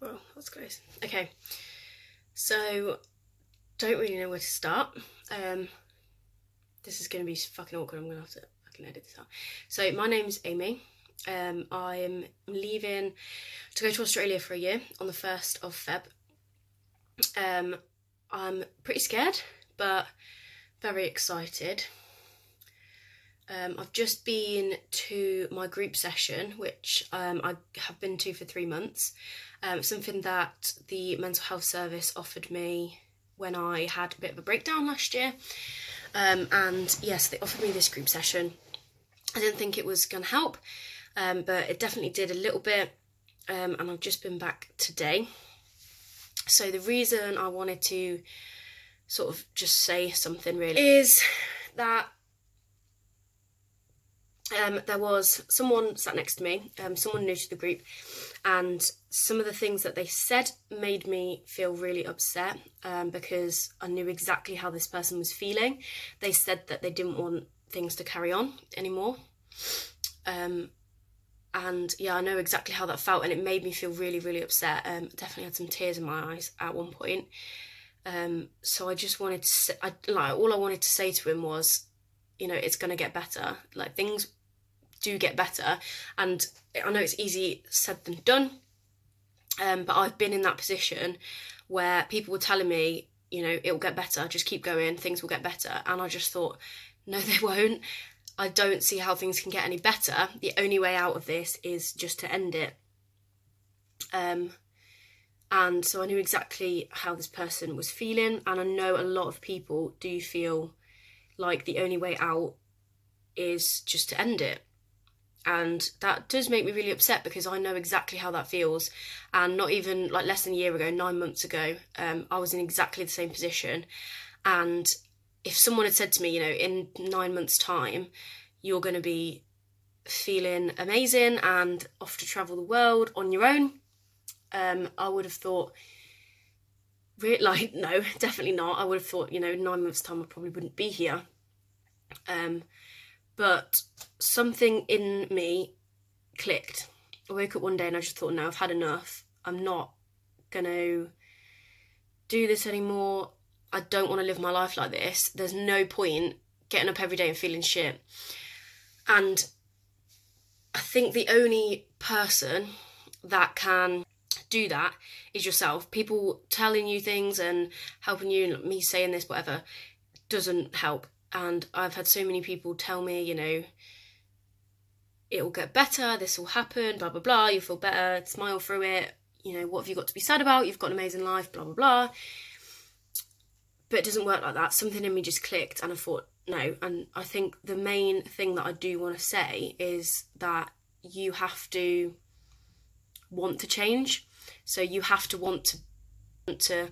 Well, that's close. Okay, so don't really know where to start. Um, this is going to be fucking awkward. I'm going to have to fucking edit this out. So my name's Amy. Um, I'm leaving to go to Australia for a year on the first of Feb. Um, I'm pretty scared, but very excited. Um, I've just been to my group session, which um, I have been to for three months. Um, something that the mental health service offered me when I had a bit of a breakdown last year. Um, and yes, they offered me this group session. I didn't think it was going to help, um, but it definitely did a little bit. Um, and I've just been back today. So the reason I wanted to sort of just say something really is that um, there was someone sat next to me, um, someone new to the group, and some of the things that they said made me feel really upset um, because I knew exactly how this person was feeling. They said that they didn't want things to carry on anymore. Um, and yeah, I know exactly how that felt, and it made me feel really, really upset. Um, definitely had some tears in my eyes at one point. Um, so I just wanted to say, I, like, all I wanted to say to him was, you know, it's going to get better. Like, things do get better. And I know it's easy said than done, um, but I've been in that position where people were telling me, you know, it will get better, just keep going, things will get better. And I just thought, no, they won't. I don't see how things can get any better. The only way out of this is just to end it. Um, and so I knew exactly how this person was feeling, and I know a lot of people do feel like the only way out is just to end it and that does make me really upset because I know exactly how that feels. And not even like less than a year ago, nine months ago, um, I was in exactly the same position. And if someone had said to me, you know, in nine months' time, you're going to be feeling amazing and off to travel the world on your own, um, I would have thought, like, no, definitely not. I would have thought, you know, nine months' time, I probably wouldn't be here. Um, but something in me clicked. I woke up one day and I just thought, no, I've had enough. I'm not going to do this anymore. I don't want to live my life like this. There's no point getting up every day and feeling shit. And I think the only person that can do that is yourself. People telling you things and helping you, and me saying this, whatever, doesn't help and I've had so many people tell me, you know, it will get better, this will happen, blah blah blah, you'll feel better, smile through it, you know, what have you got to be sad about? You've got an amazing life, blah blah blah. But it doesn't work like that. Something in me just clicked and I thought, no. And I think the main thing that I do want to say is that you have to want to change. So you have to want to want to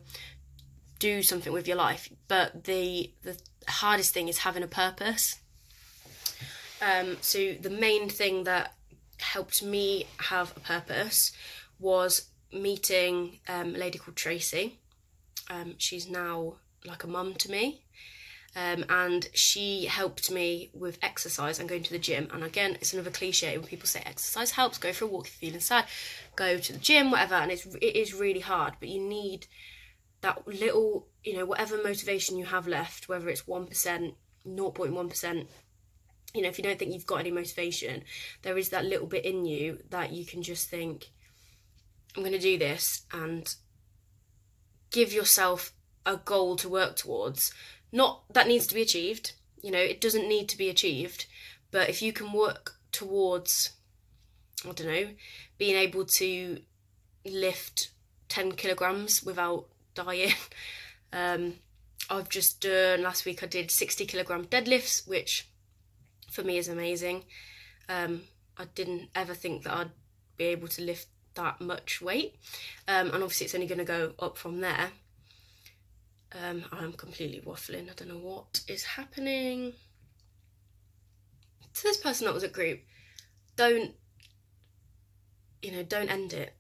do something with your life. But the the hardest thing is having a purpose. Um, so the main thing that helped me have a purpose was meeting um, a lady called Tracy. Um, she's now like a mum to me. Um, and she helped me with exercise and going to the gym. And again, it's another cliche when people say exercise helps, go for a walk if you're feeling sad, go to the gym, whatever. And it's it is really hard, but you need that little, you know, whatever motivation you have left, whether it's 1%, 0.1%, you know, if you don't think you've got any motivation, there is that little bit in you that you can just think, I'm going to do this and give yourself a goal to work towards. Not that needs to be achieved, you know, it doesn't need to be achieved, but if you can work towards, I don't know, being able to lift 10 kilograms without dying. Um, I've just done last week. I did sixty kilogram deadlifts, which for me is amazing. Um, I didn't ever think that I'd be able to lift that much weight, um, and obviously it's only going to go up from there. Um, I'm completely waffling. I don't know what is happening. To this person that was at group, don't you know? Don't end it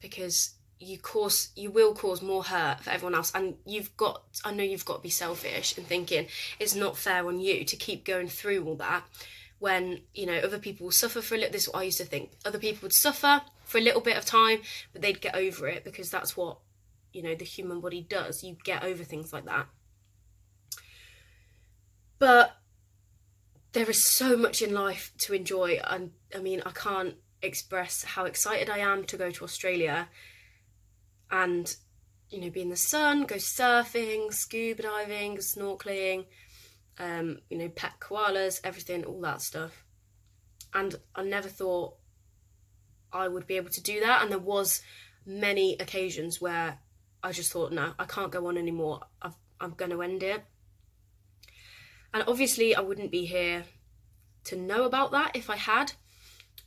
because you cause you will cause more hurt for everyone else and you've got i know you've got to be selfish and thinking it's not fair on you to keep going through all that when you know other people will suffer for a little this is what i used to think other people would suffer for a little bit of time, but they'd get over it because that's what you know the human body does. You get over things like that. But there is so much in life to enjoy, and I mean, I can't express how excited I am to go to Australia and you know be in the sun, go surfing, scuba diving, snorkeling, um, you know, pet koalas, everything, all that stuff. And I never thought I would be able to do that. And there was many occasions where I just thought, no, I can't go on anymore. I've, I'm going to end it. And obviously, I wouldn't be here to know about that if I had.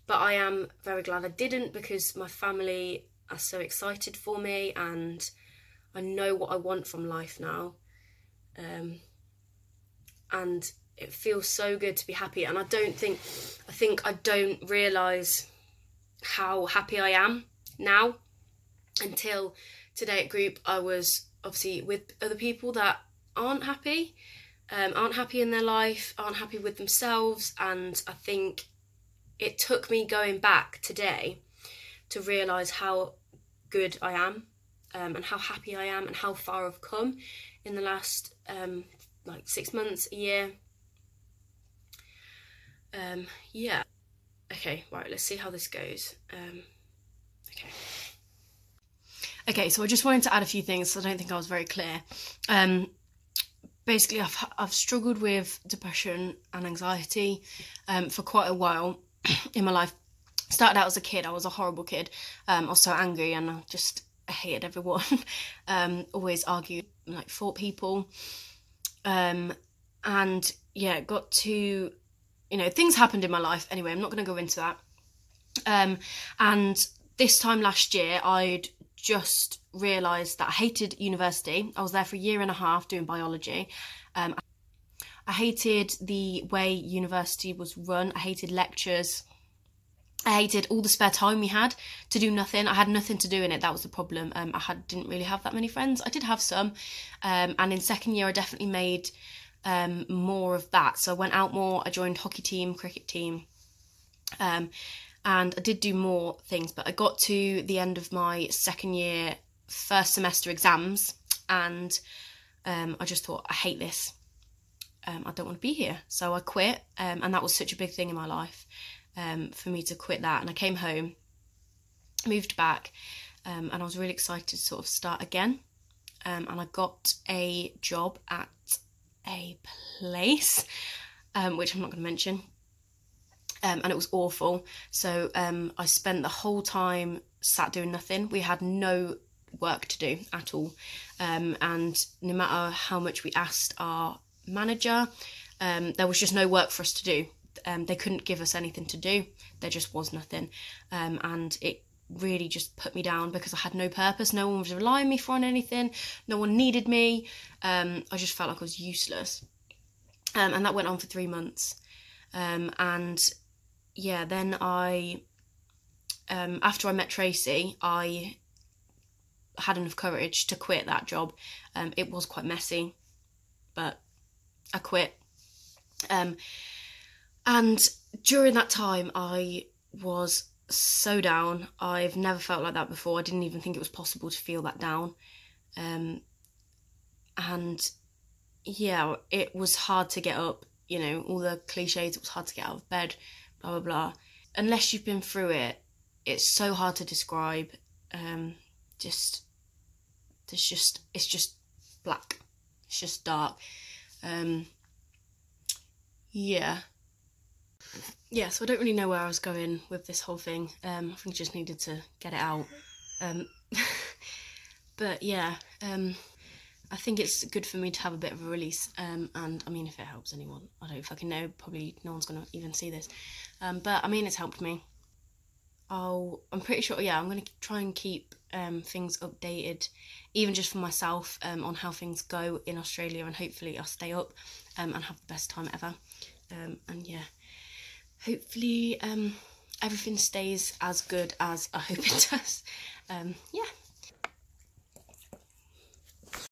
But I am very glad I didn't because my family are so excited for me and I know what I want from life now. Um, and it feels so good to be happy. And I don't think, I think I don't realise how happy I am now until today at group I was obviously with other people that aren't happy um, aren't happy in their life aren't happy with themselves and I think it took me going back today to realize how good I am um, and how happy I am and how far I've come in the last um, like six months a year um, yeah Okay, right, let's see how this goes. Um, okay. Okay, so I just wanted to add a few things. I don't think I was very clear. Um, basically, I've, I've struggled with depression and anxiety um, for quite a while in my life. Started out as a kid, I was a horrible kid. Um, I was so angry and I just hated everyone. um, always argued, like fought people. Um, and yeah, got to you know, things happened in my life. Anyway, I'm not going to go into that. Um, and this time last year, I'd just realised that I hated university. I was there for a year and a half doing biology. Um, I hated the way university was run. I hated lectures. I hated all the spare time we had to do nothing. I had nothing to do in it. That was the problem. Um, I had didn't really have that many friends. I did have some, um, and in second year, I definitely made um, more of that. So I went out more. I joined hockey team, cricket team, um, and I did do more things. But I got to the end of my second year, first semester exams, and um, I just thought, I hate this. Um, I don't want to be here. So I quit, and that was such a big thing in my life um, for me to quit that. And I came home, moved back, and I was really excited to sort of start again. and I got a job at a place, um, which I'm not going to mention. Um, and it was awful. So um, I spent the whole time sat doing nothing. We had no work to do at all. Um, and no matter how much we asked our manager, um, there was just no work for us to do. Um, they couldn't give us anything to do. There just was nothing. Um, and it really just put me down because I had no purpose. No one was relying me for on anything. No one needed me. Um, I just felt like I was useless. Um, and that went on for three months. Um, and yeah, then I, um, after I met Tracy, I had enough courage to quit that job. Um, it was quite messy, but I quit. And during that time, I was so down. I've never felt like that before. I didn't even think it was possible to feel that down. Um, and yeah, it was hard to get up. You know, all the cliches, it was hard to get out of bed, blah, blah, blah. Unless you've been through it, it's so hard to describe. Um, just, there's just, it's just black. It's just dark. Um, yeah yeah, so I don't really know where I was going with this whole thing. Um, I think I just needed to get it out. Um, but yeah, um, I think it's good for me to have a bit of a release. Um, and I mean, if it helps anyone, I don't fucking know. Probably no one's gonna even see this. Um, but I mean, it's helped me. I'll, I'm pretty sure, yeah, I'm gonna try and keep um, things updated, even just for myself, on how things go in Australia, and hopefully I'll stay up and have the best time ever. And yeah hopefully um, everything stays as good as I hope it does. Um, yeah.